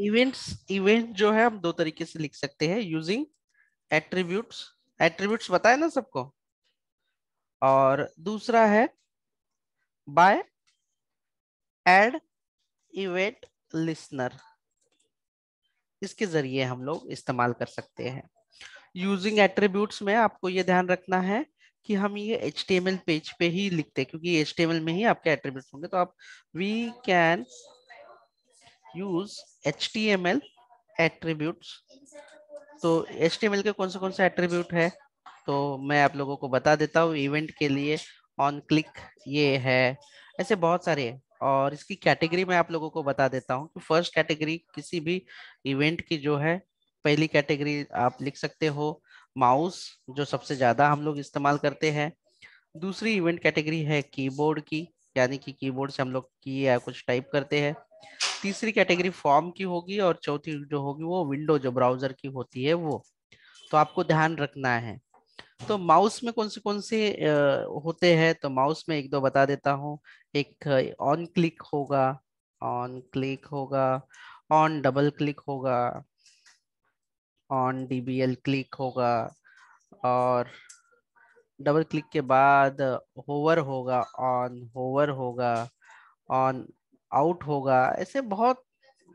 Events event जो है, हम दो तरीके से लिख सकते हैं यूजिंग एट्रीब्यूट्स एट्रीब्यूट्स बताए ना सबको? और दूसरा है बाय एड इवेंट लिसनर इसके ज़रिए हम लोग इस्तेमाल कर सकते हैं। यूजिंग एट्रीब्यूट्स में आपको ये ध्यान रखना है कि हम ये एच पेज पे ही लिखते हैं, क्योंकि HTML में ही आपके एट्रीब्यूट्स होंगे। तो आप we can M L attributes तो HTML के कौन से कौन से एट्रीब्यूट है? तो मैं आप लोगों को बता देता हूँ इवेंट के लिए ऑन क्लिक ये है, ऐसे बहुत सारे हैं। और इसकी कैटेगरी मैं आप लोगों को बता देता हूँ कि फ़र्स्ट कैटेगरी किसी भी इवेंट की जो है, पहली कैटेगरी आप लिख सकते हो माउस जो सबसे ज़्यादा हम लोग इस्तेमाल करते हैं। दूसरी इवेंट कैटेगरी है कीबोर्ड की, यानी कि कीबोर्ड से हम लोग की या कुछ टाइप करते हैं। तीसरी कैटेगरी फॉर्म की होगी और चौथी जो होगी वो विंडो जो ब्राउज़र की होती है वो। तो आपको ध्यान रखना है। तो माउस में कौन से कौन से होते हैं? तो माउस में एक दो बता देता हूँ। एक ऑन क्लिक होगा ऑन क्लिक होगा ऑन डबल क्लिक होगा ऑन डीबीएल क्लिक होगा और डबल क्लिक के बाद होवर होगा ऑन होवर होगा ऑन आउट होगा, ऐसे बहुत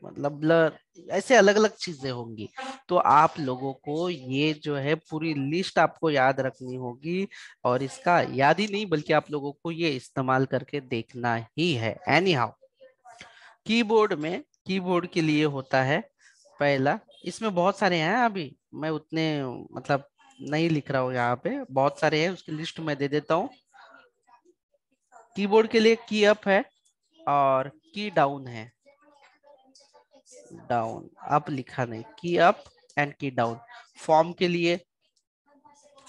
मतलब ब्लर ऐसे अलग अलग चीज़ें होंगी। तो आप लोगों को ये जो है पूरी लिस्ट आपको याद रखनी होगी और इसका याद ही नहीं, बल्कि आप लोगों को ये इस्तेमाल करके देखना ही है। एनी हाउ कीबोर्ड में कीबोर्ड के लिए होता है पहला। इसमें बहुत सारे हैं अभी, मैं उतने मतलब नहीं लिख रहा हूँ यहाँ पे। बहुत सारे हैं, उसकी लिस्ट में दे देता हूँ। कीबोर्ड के लिए की अप है और की डाउन है? डाउन अप लिखा नहीं। Key up and key down form के लिए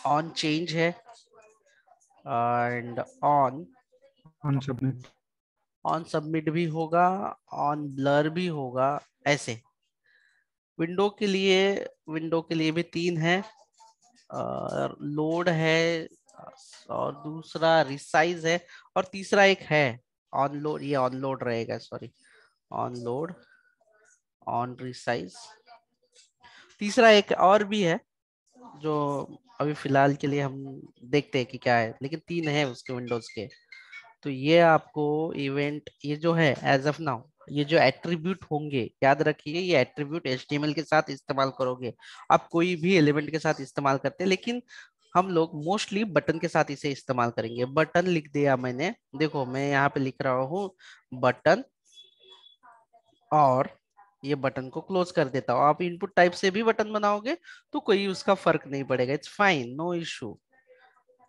ऑन चेंज है and on on submit on submit भी होगा ऑन ब्लर भी होगा ऐसे। विंडो के लिए विंडो के लिए भी तीन है। लोड है और दूसरा रिसाइज है और तीसरा एक है। ऑन लोड ये ऑन लोड रहेगा sorry on load on resize तीसरा एक और भी है, जो अभी फ़िलहाल के लिए हम देखते हैं कि क्या है, लेकिन तीन है उसके विंडोज़ के। तो ये आपको इवेंट ये जो है एज ऑफ़ नाउ ये जो एट्रीब्यूट होंगे, याद रखिए, ये एट्रीब्यूट एच के साथ इस्तेमाल करोगे। आप कोई भी एलिमेंट के साथ इस्तेमाल करते हैं, लेकिन हम लोग मोस्टली बटन के साथ इसे इस्तेमाल करेंगे। बटन लिख दिया मैंने। देखो, मैं यहाँ पे लिख रहा हूँ बटन और ये बटन को क्लोज कर देता हूँ। आप इनपुट टाइप से भी बटन बनाओगे तो कोई उसका फ़र्क नहीं पड़ेगा। इट्स फाइन नो इशू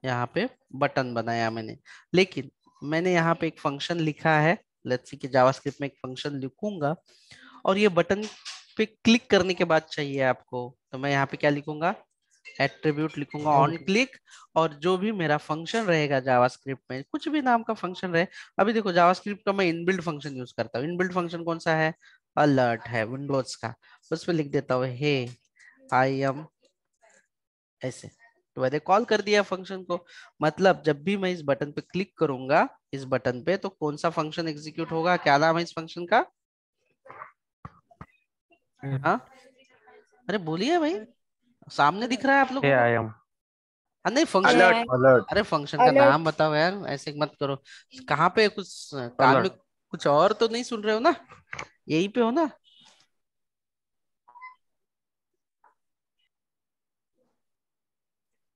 यहाँ पे बटन बनाया मैंने। लेकिन मैंने यहाँ पे एक फ़ंक्शन लिखा है। लेट्स सी कि जावास्क्रिप्ट में एक फ़ंक्शन लिखूँगा। और ये बटन पे क्लिक करने के बाद चाहिए आपको। तो मैं यहाँ पे क्या लिखूँगा? एट्रीब्यूट लिखूँगा ऑन क्लिक और जो भी मेरा फ़ंक्शन रहेगा जावास्क्रिप्ट में कुछ भी नाम का फ़ंक्शन रहे अभी देखो जावास्क्रिप्ट का मैं इनबिल्ड फ़ंक्शन यूज़ करता हूँ। इनबिल्ड फ़ंक्शन कौन सा है? अलर्ट है विंडोज़ का। उस पर लिख देता हूँ हे आई एम ऐसे तो मैंने कॉल कर दिया फ़ंक्शन को। मतलब जब भी मैं इस बटन पे क्लिक करूँगा इस बटन पे तो कौन सा फ़ंक्शन एग्जीक्यूट होगा? क्या नाम है इस फ़ंक्शन का? हाँ? अरे बोलिए भाई। सामने दिख रहा है आप लोग हाँ नहीं फ़ंक्शन अलर्ट अरे फ़ंक्शन का नाम बताओ यार ऐसे मत करो। कहाँ पे कुछ काम में कुछ और तो नहीं सुन रहे हो ना? यही पे हो ना?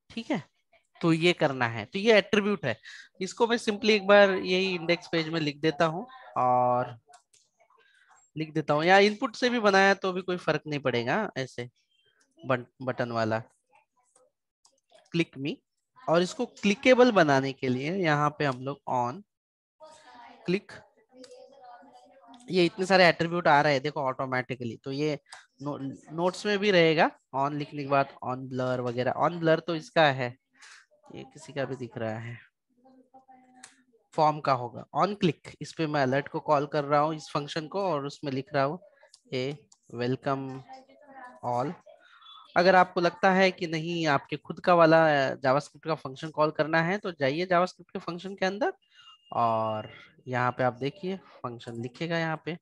ठीक है तो ये करना है तो ये एट्रीब्यूट है। इसको मैं सिंपली एक बार यही इंडेक्स पेज में लिख देता हूँ और लिख देता हूँ। या इनपुट से भी बनाया तो भी कोई फ़र्क नहीं पड़ेगा ऐसे। बटन वाला। Click me. और इसको क्लिकेबल बनाने के लिए यहाँ पे हम लोग ऑन क्लिक। ये इतने सारे एट्रीब्यूट आ रहे हैं देखो ऑटोमेटिकली तो ये नो, नोट्स में भी रहेगा। ऑन लिखने के बाद ऑन ब्लर वगैरह। ऑन ब्लर तो इसका है। ये किसी का भी दिख रहा है। फॉर्म का होगा। ऑन क्लिक इस पे मैं अलर्ट को कॉल कर रहा हूँ इस फ़ंक्शन को और उसमें लिख रहा हूँ ए वेलकम ऑल अगर आपको लगता है कि नहीं, आपके खुद का वाला जावास्क्रिप्ट का फ़ंक्शन कॉल करना है तो जाइए जावास्क्रिप्ट के फ़ंक्शन के अंदर और यहाँ पे आप देखिए, फ़ंक्शन लिखेगा यहाँ पे।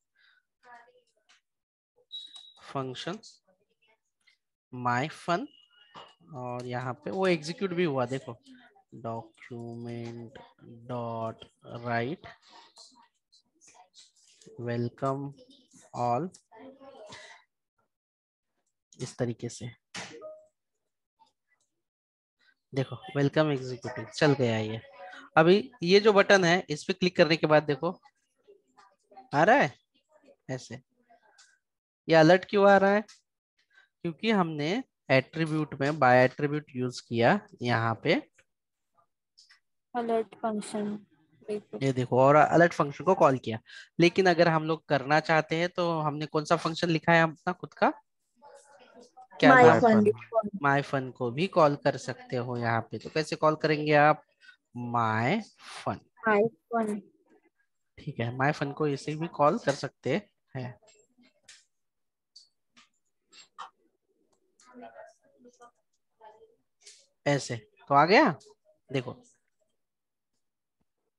फ़ंक्शन माई फन, और यहाँ पे वो एग्जीक्यूट भी हुआ, देखो। Document dot write, welcome all. इस तरीके से। देखो वेलकम एग्जीक्यूटिव चल गया ये। अभी ये जो बटन है इस पे क्लिक करने के बाद देखो आ रहा है? ऐसे। ये अलर्ट क्यों आ रहा है? क्योंकि हमने एट्रीब्यूट में बाय एट्रीब्यूट यूज़ किया यहाँ पे। अलर्ट फ़ंक्शन ये देखो और अलर्ट फ़ंक्शन को कॉल किया। लेकिन अगर हम लोग करना चाहते हैं तो हमने कौन सा फ़ंक्शन लिखा है अपना खुद का? क्या नाम fun. माई फन को भी कॉल कर सकते हो यहाँ पे। तो कैसे कॉल करेंगे आप? माई फन माय फन ठीक है माई फन को इसे भी कॉल कर सकते हैं। ऐसे। तो आ गया? देखो।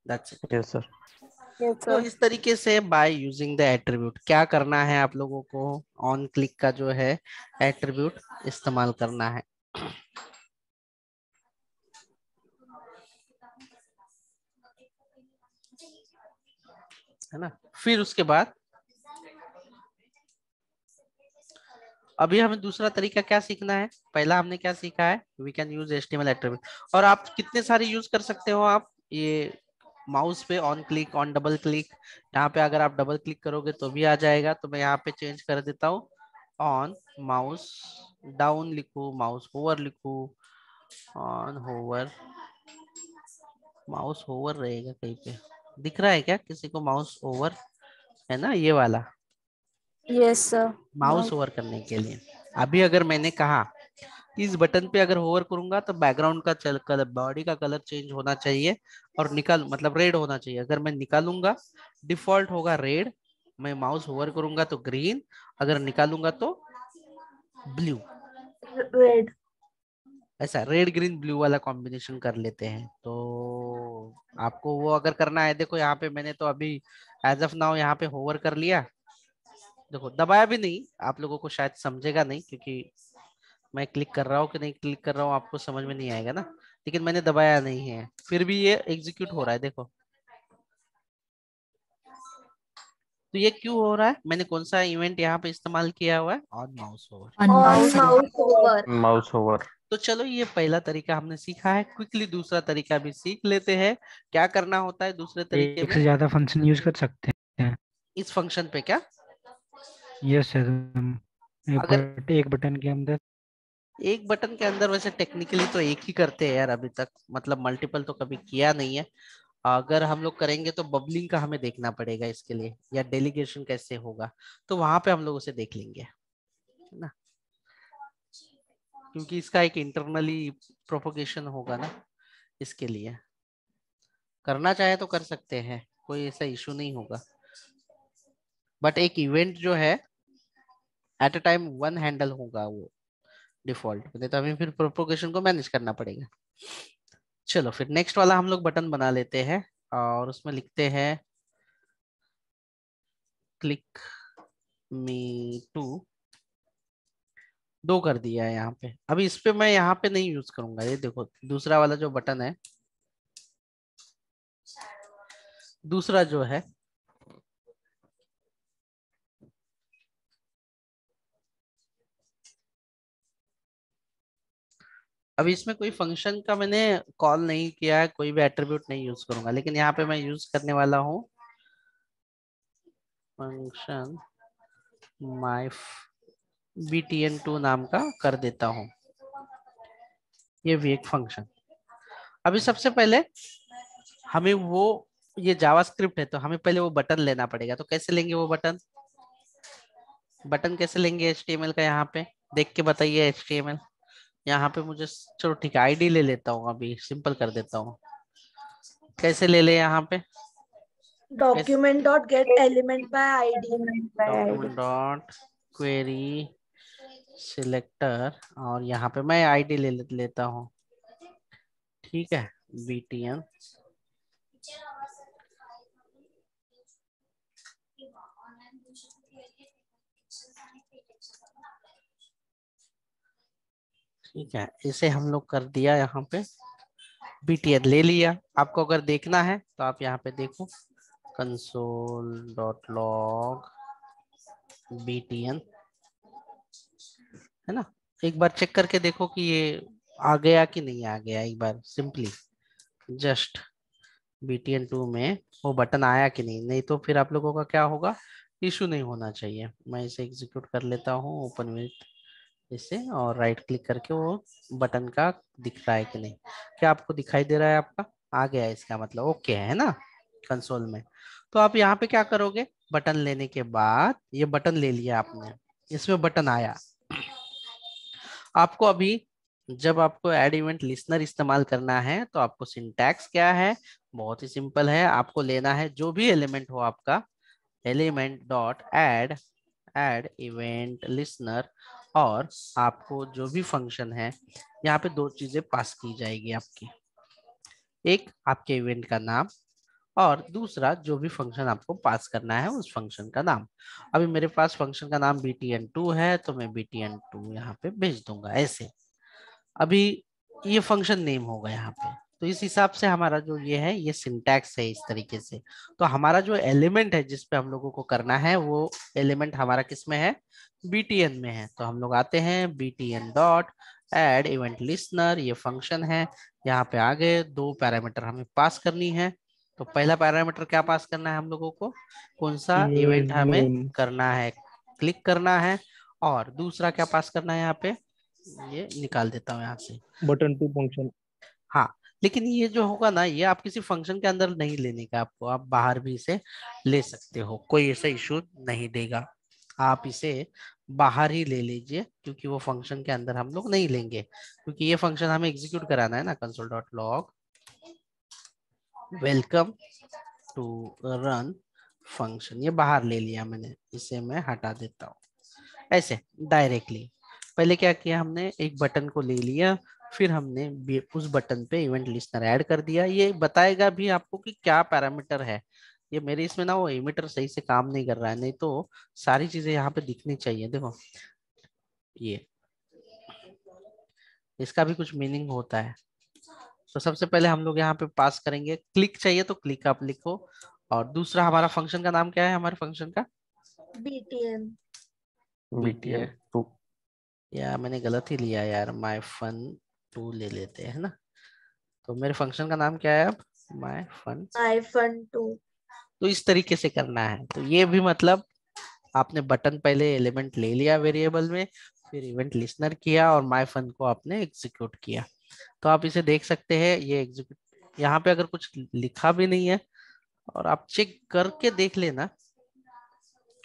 It. यस सर यस तो इस तरीके से बाय यूजिंग द एट्रीब्यूट क्या करना है आप लोगों को? ऑन क्लिक का जो है एट्रीब्यूट इस्तेमाल करना है। है ना? फिर उसके बाद अभी हमें दूसरा तरीका क्या सीखना है? पहला हमने क्या सीखा है? We can use HTML attribute और आप कितने सारे यूज़ कर सकते हो आप? ये माउस पे on click on double click यहाँ पे अगर आप डबल क्लिक करोगे तो भी आ जाएगा। तो मैं यहाँ पे चेंज कर देता हूँ। ऑन माउस डाउन लिखू माउस होवर लिखू। ऑन होवर माउस होवर रहेगा कहीं पे। दिख रहा है क्या किसी को माउस ओवर है ना ये वाला? यस सर माउस ओवर करने के लिए। अभी अगर मैंने कहा इस बटन पे अगर होवर करूँगा तो बैकग्राउंड का चल कलर बॉडी का कलर चेंज होना चाहिए और निकाल मतलब रेड होना चाहिए। अगर मैं निकालूँगा डिफ़ॉल्ट होगा रेड मैं माउस होवर करूँगा तो ग्रीन अगर निकालूँगा तो ब्लू रेड ऐसा रेड ग्रीन ब्लू वाला कॉम्बिनेशन कर लेते हैं। तो आपको वो अगर करना है देखो यहाँ पे मैंने तो अभी एज ऑफ़ नाउ यहाँ पे होवर कर लिया। देखो दबाया भी नहीं आप लोगों को शायद समझेगा नहीं क्योंकि मैं क्लिक कर रहा हूँ कि नहीं क्लिक कर रहा हूँ आपको समझ में नहीं आएगा ना। लेकिन मैंने दबाया नहीं है। फिर भी ये एग्जीक्यूट हो रहा है देखो। तो ये क्यों हो रहा है? मैंने कौन सा इवेंट यहाँ पे इस्तेमाल किया हुआ है? On mouse over mouse over तो चलो ये पहला तरीका हमने सीखा है। क्विकली दूसरा तरीका भी सीख लेते हैं। क्या करना होता है दूसरे तरीके एक से ज़्यादा फ़ंक्शन यूज़ कर सकते हैं। इस फ़ंक्शन पे क्या? यस सर अगर- एक बटन के अंदर। एक बटन के अंदर वैसे टेक्निकली तो एक ही करते हैं यार अभी तक। मतलब मल्टीपल तो कभी किया नहीं है। अगर हम लोग करेंगे तो बबलिंग का हमें देखना पड़ेगा इसके लिए, या डेलीगेशन कैसे होगा। तो वहाँ पे हम लोग उसे देख लेंगे ना? क्योंकि इसका एक इंटरनली प्रोपोगेशन होगा ना इसके लिए। करना चाहे तो कर सकते हैं, कोई ऐसा इशू नहीं होगा। बट एक इवेंट जो है at a time one handle होगा वो। डिफ़ॉल्ट नहीं तो हमें फिर प्रोपोगेशन को मैनेज करना पड़ेगा। चलो, फिर नेक्स्ट वाला हम लोग बटन बना लेते हैं और उसमें लिखते हैं क्लिक मी टू दो कर दिया है यहाँ पे। अभी इस पे मैं यहाँ पे नहीं यूज़ करूँगा। ये देखो, दूसरा वाला जो बटन है, दूसरा जो है अभी इसमें कोई फ़ंक्शन का मैंने कॉल नहीं किया है, कोई भी एट्रीब्यूट नहीं यूज़ करूँगा, लेकिन यहाँ पे मैं यूज़ करने वाला हूँ। Function my B T N two नाम का कर देता हूँ। ये भी एक फ़ंक्शन अभी सबसे पहले हमें वो, ये जावास्क्रिप्ट है तो हमें पहले वो बटन लेना पड़ेगा। तो कैसे लेंगे वो बटन बटन कैसे लेंगे HTML का यहाँ पे? देख के बताइए एच यहाँ पे मुझे चलो ठीक है आईडी ले लेता हूँ अभी सिंपल कर देता हूँ। कैसे ले ले यहाँ पे? Document dot get element by id document dot query selector और यहाँ पे मैं आईडी ले लेता हूँ। ठीक है बी टी एम ठीक है, इसे हम लोग कर दिया यहाँ पे। बीटीएन ले लिया। आपको अगर देखना है तो आप यहाँ पे देखो। कंसोल डॉट लॉग बीटीएन है ना? एक बार चेक करके देखो कि ये आ गया कि नहीं आ गया एक बार simply just B T N two में वो बटन आया कि नहीं? नहीं तो फिर आप लोगों का क्या होगा? इशू नहीं होना चाहिए। मैं इसे एग्जीक्यूट कर लेता हूँ ओपन विथ इसे और राइट क्लिक करके वो बटन का दिख रहा है कि नहीं। क्या आपको दिखाई दे रहा है आपका? आ गया इसका मतलब। ओके है ना? कंसोल में। तो आप यहाँ पे क्या करोगे? बटन लेने के बाद ये बटन ले लिया आपने। इसमें बटन आया। आपको अभी जब आपको एड इवेंट लिसनर इस्तेमाल करना है तो आपको सिंटैक्स क्या है? बहुत ही सिंपल है। आपको लेना है जो भी एलिमेंट हो आपका। Element dot add add event listener और आपको जो भी फ़ंक्शन है, यहाँ पे दो चीज़ें पास की जाएगी आपकी। एक, आपके इवेंट का नाम और दूसरा, जो भी फ़ंक्शन आपको पास करना है उस फ़ंक्शन का नाम। अभी मेरे पास फ़ंक्शन का नाम बी टी एन टू है तो मैं बी टी एन टू यहाँ पे भेज दूँगा, ऐसे। अभी ये फ़ंक्शन नेम होगा यहाँ पे। तो इस हिसाब से हमारा जो ये है ये सिंटैक्स है इस तरीके से। तो हमारा जो एलिमेंट है जिसपे हम लोगों को करना है वो एलिमेंट हमारा किसमें है? बीटीएन में है। तो हम लोग आते हैं B T N dot add event listener ये फ़ंक्शन है। यहाँ पे आगे दो पैरामीटर हमें पास करनी है। तो पहला पैरामीटर क्या पास करना है हम लोगों को? कौन सा इवेंट हमें करना है? क्लिक करना है। और दूसरा क्या पास करना है यहाँ पे? ये निकाल देता हूँ यहाँ से। बटन टू फ़ंक्शन लेकिन ये जो होगा ना, ये आप किसी फ़ंक्शन के अंदर नहीं लेने का आपको, आप बाहर भी इसे ले सकते हो। कोई ऐसा इशू नहीं देगा। आप इसे बाहर ही ले लीजिए, क्योंकि वो फ़ंक्शन के अंदर हम लोग नहीं लेंगे। क्योंकि ये फ़ंक्शन हमें एग्जीक्यूट कराना है ना console dot log welcome to run function ये बाहर ले लिया मैंने, इसे मैं हटा देता हूँ। ऐसे डायरेक्टली पहले क्या किया हमने? एक बटन को ले लिया फिर हमने उस बटन पे इवेंट लिस्टनर ऐड कर दिया। ये बताएगा भी आपको कि क्या पैरामीटर है। ये मेरे इसमें ना वो इमीटर सही से काम नहीं कर रहा है नहीं तो सारी चीज़ें यहाँ पे दिखनी चाहिए। देखो ये। इसका भी कुछ मीनिंग होता है। तो सबसे पहले हम लोग यहाँ पे पास करेंगे। क्लिक चाहिए तो क्लिक आप लिखो। और दूसरा हमारा फ़ंक्शन का नाम क्या है हमारे फ़ंक्शन का? BTN. बीटीएन टू या मैंने गलत ही लिया यार माय फन टू ले लेते हैं ना? तो मेरे फ़ंक्शन का नाम क्या है अब? My fun iPhone 2. तो इस तरीके से करना है। तो ये भी मतलब आपने बटन पहले एलिमेंट ले लिया वेरिएबल में फिर इवेंट लिसनर किया और माय फन को आपने एग्जीक्यूट किया। तो आप इसे देख सकते हैं ये एग्जीक्यूट यहाँ पे अगर कुछ लिखा भी नहीं है और आप चेक करके देख लेना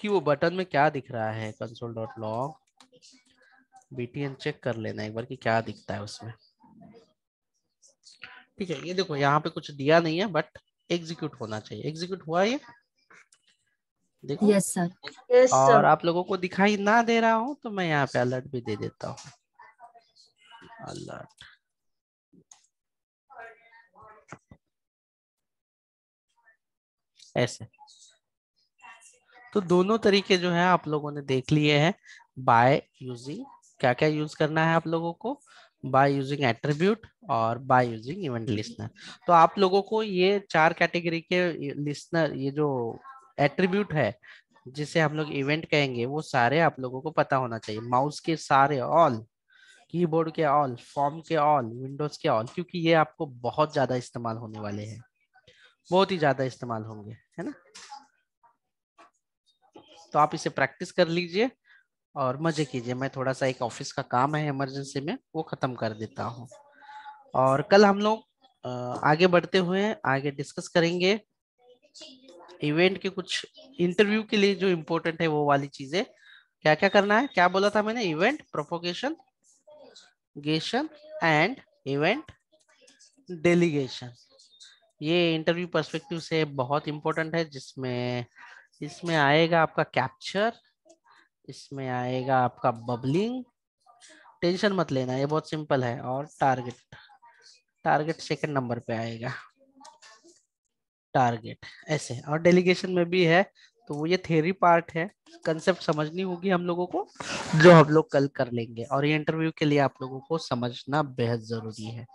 कि वो बटन में क्या दिख रहा है console dot log B T N check कर लेना एक बार कि क्या दिखता है उसमें। ठीक है ये देखो यहाँ पे कुछ दिया नहीं है बट एग्जीक्यूट होना चाहिए। एग्जीक्यूट हुआ ये? देखो। यस yes, सर Yes, और आप लोगों को दिखाई ना दे रहा हूँ तो मैं यहाँ पे अलर्ट भी दे देता हूँ। अलर्ट ऐसे। तो दोनों तरीके जो है आप लोगों ने देख लिए हैं बाय यूजिंग क्या क्या यूज़ करना है आप लोगों को? बाय यूजिंग एट्रीब्यूट और बाय यूजिंग इवेंट लिस्नर तो आप लोगों को ये चार कैटेगरी के लिस्नर ये जो एट्रीब्यूट है जिसे हम लोग इवेंट कहेंगे वो सारे आप लोगों को पता होना चाहिए। माउस के सारे ऑल कीबोर्ड के ऑल फॉर्म के ऑल विंडोज़ के ऑल क्योंकि ये आपको बहुत ज़्यादा इस्तेमाल होने वाले हैं। बहुत ही ज़्यादा इस्तेमाल होंगे है ना? तो आप इसे प्रैक्टिस कर लीजिए। और मज़े कीजिए, मैं थोड़ा सा एक ऑफ़िस का काम है इमरजेंसी में, वो खत्म कर देता हूँ। और कल हम लोग आगे बढ़ते हुए आगे डिस्कस करेंगे इवेंट के कुछ इंटरव्यू के लिए जो इम्पोर्टेंट है वो वाली चीज़ें। क्या क्या करना है? क्या बोला था मैंने? इवेंट, प्रोपोगेशन, गेशन एंड इवेंट डेलीगेशन। ये इंटरव्यू पर्सपेक्टिव से बहुत इंपॉर्टेंट है, जिसमें, इसमें आएगा आपका कैप्चर इसमें आएगा आपका बबलिंग टेंशन मत लेना, ये बहुत सिंपल है। और टारगेट टारगेट सेकंड नंबर पे आएगा। टारगेट ऐसे। और डेलीगेशन में भी है तो वो ये थेरी पार्ट है। कंसेप्ट समझनी होगी हम लोगों को, जो हम लोग कल कर लेंगे। और ये इंटरव्यू के लिए आप लोगों को समझना बेहद ज़रूरी है।